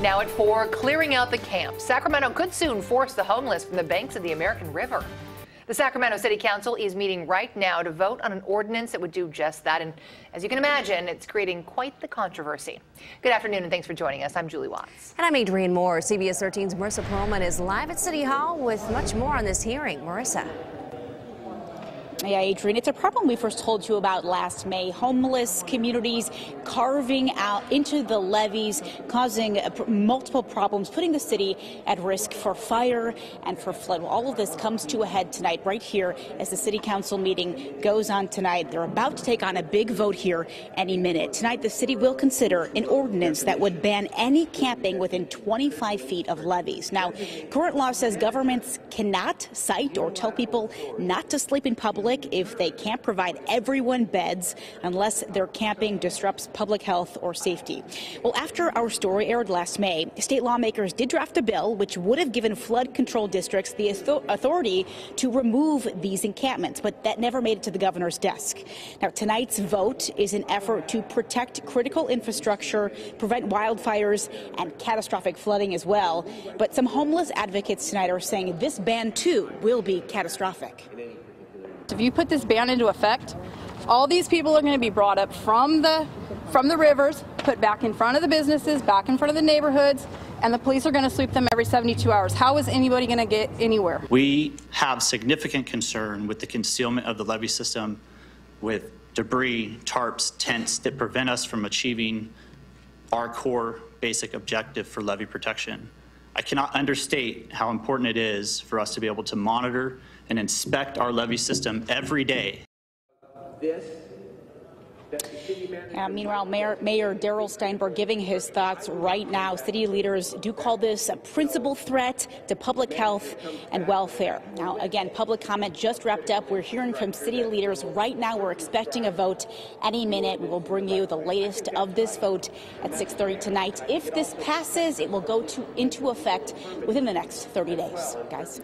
Now at 4, clearing out the camp. Sacramento could soon force the homeless from the banks of the American River. The Sacramento City Council is meeting right now to vote on an ordinance that would do just that. And as you can imagine, it's creating quite the controversy. Good afternoon and thanks for joining us. I'm Julie Watts. And I'm Adrienne Moore. CBS 13's Marissa Perlman is live at City Hall with much more on this hearing. Marissa. Yeah, Adrienne, it's a problem we first told you about last May. Homeless communities carving out into the levees, causing uh, multiple problems, putting the city at risk for fire and for flood. Well, all of this comes to a head tonight, right here, as the city council meeting goes on tonight. They're about to take on a big vote here any minute. Tonight, the city will consider an ordinance that would ban any camping within 25 feet of levees. Now, current law says governments cannot cite or tell people not to sleep in public public if they can't provide everyone beds unless their camping disrupts public health or safety. Well, after our story aired last May, state lawmakers did draft a bill which would have given flood control districts the authority to remove these encampments, but that never made it to the governor's desk. Now, tonight's vote is an effort to protect critical infrastructure, prevent wildfires, and catastrophic flooding as well. But some homeless advocates tonight are saying this ban, too, will be catastrophic. If you put this ban into effect, all these people are going to be brought up from the from the rivers, put back in front of the businesses, back in front of the neighborhoods, and the police are going to sweep them every 72 hours. How is anybody going to get anywhere? We have significant concern with the concealment of the levee system with debris, tarps, tents that prevent us from achieving our core basic objective for levee protection. I cannot understate how important it is for us to be able to monitor and inspect our levee system every day. This uh, meanwhile, Mayor, Mayor Darrell Steinberg giving his thoughts right now. City leaders do call this a principal threat to public health and welfare. Now, again, public comment just wrapped up. We're hearing from city leaders right now. We're expecting a vote any minute. We will bring you the latest of this vote at 6:30 tonight. If this passes, it will go to into effect within the next 30 days. Guys.